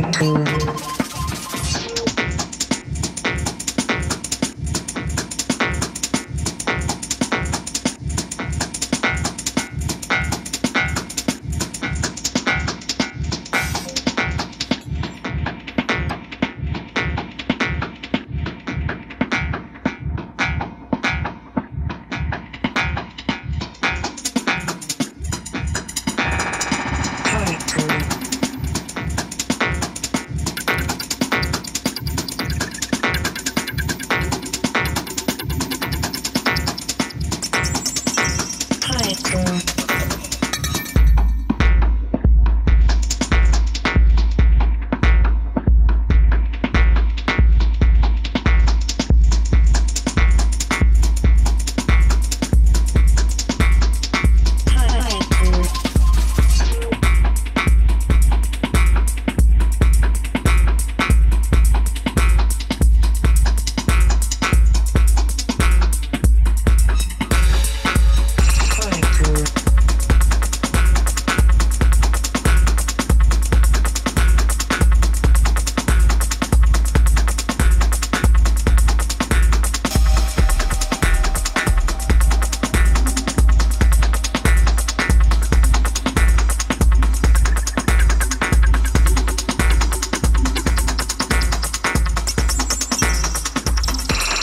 Bye.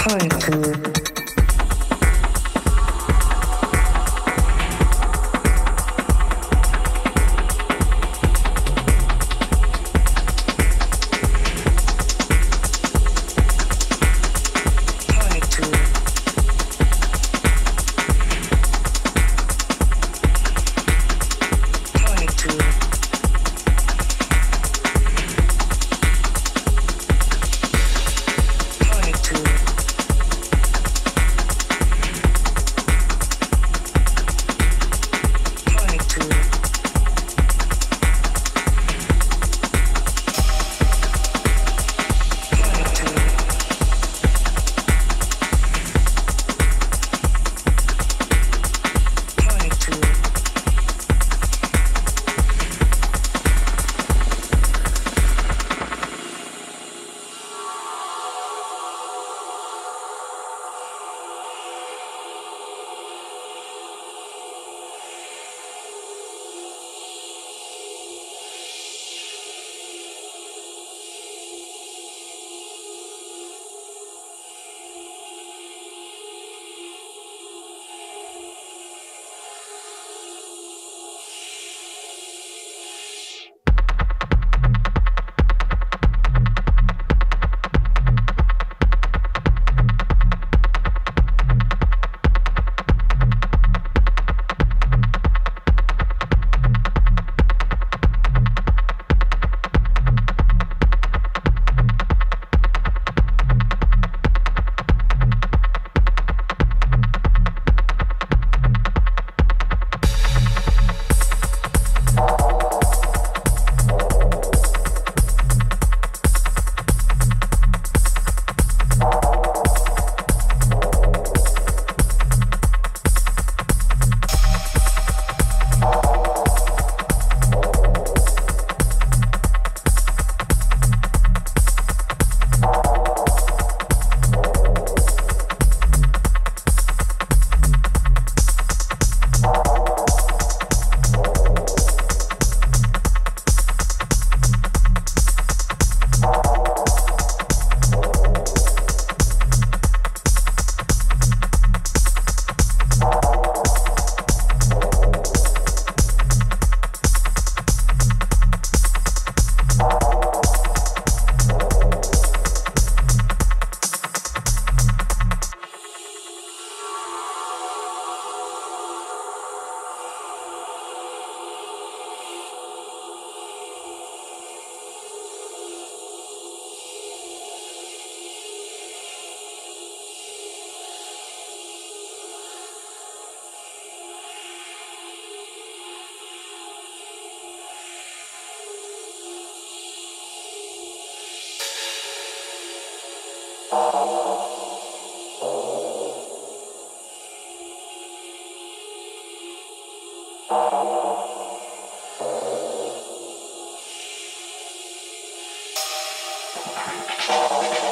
换一 Thank you.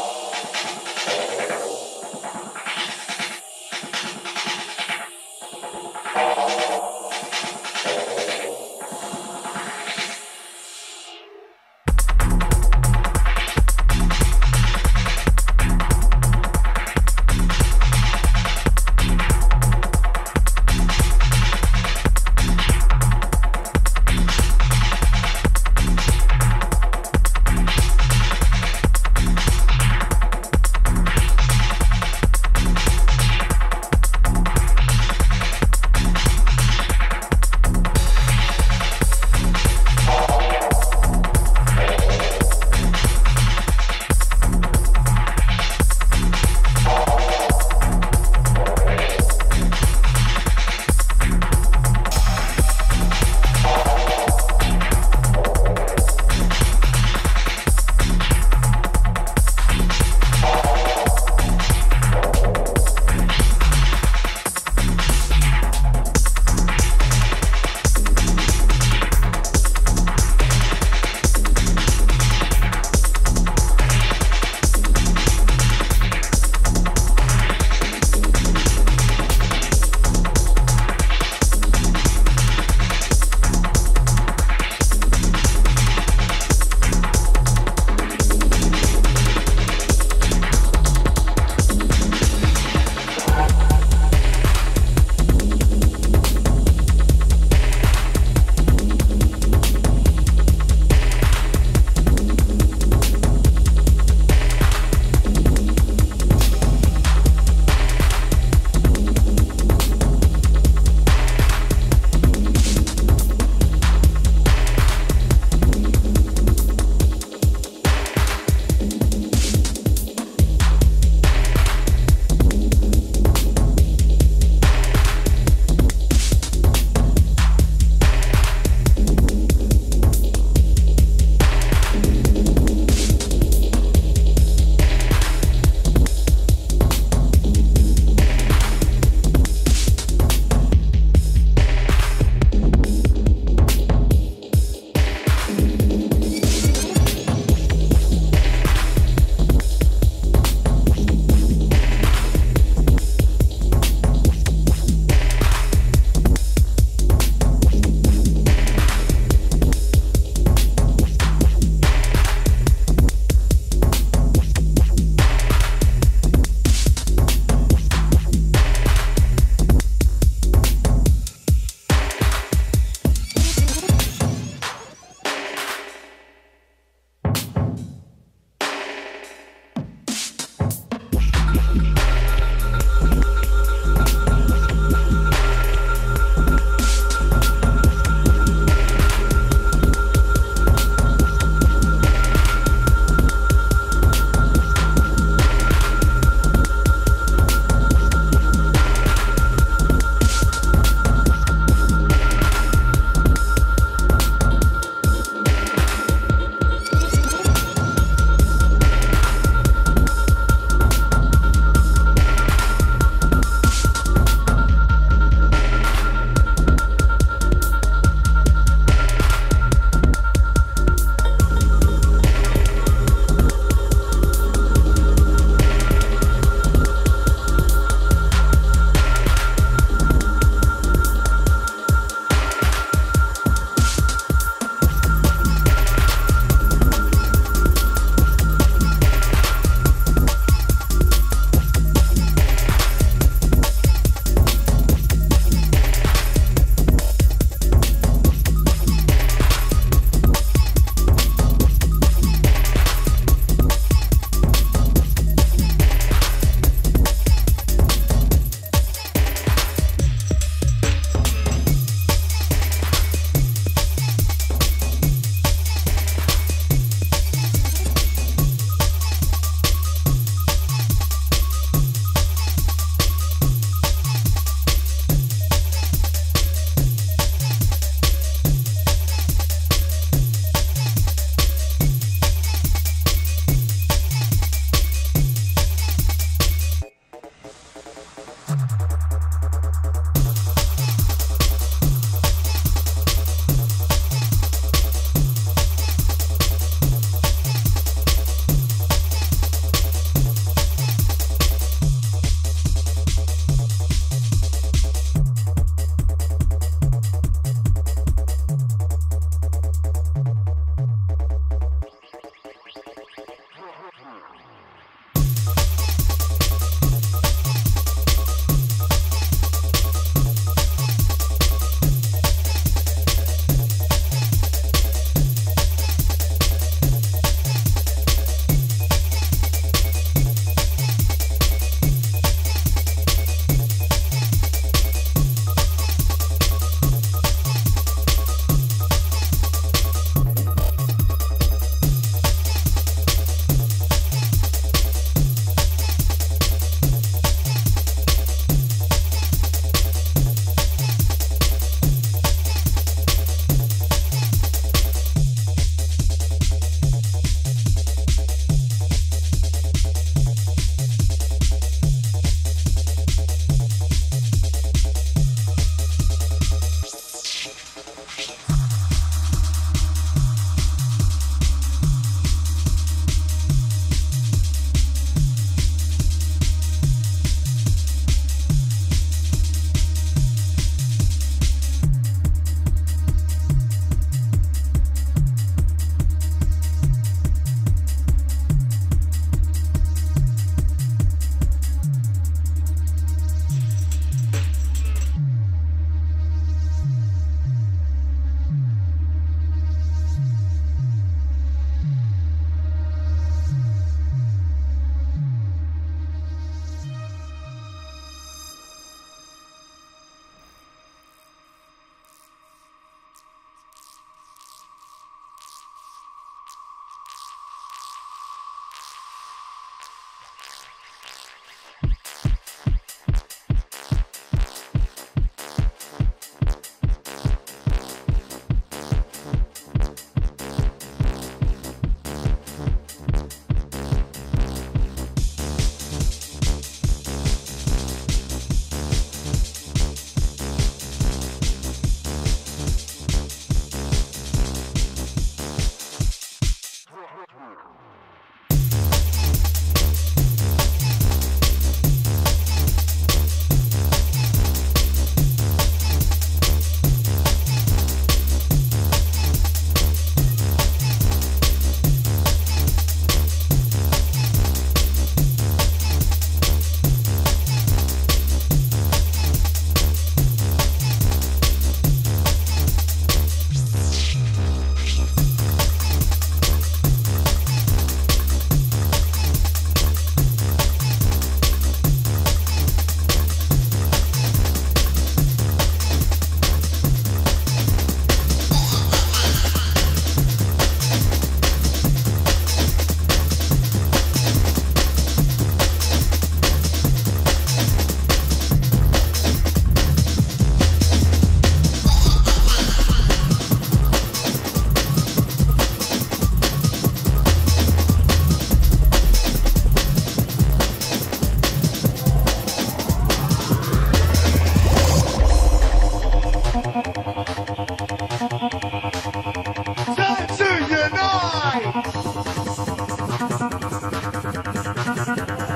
Ha ha ha ha!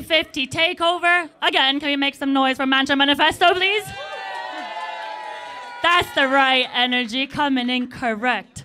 50 takeover. Again, can we make some noise for Mantra Mani Festo, please? That's the right energy coming in correct.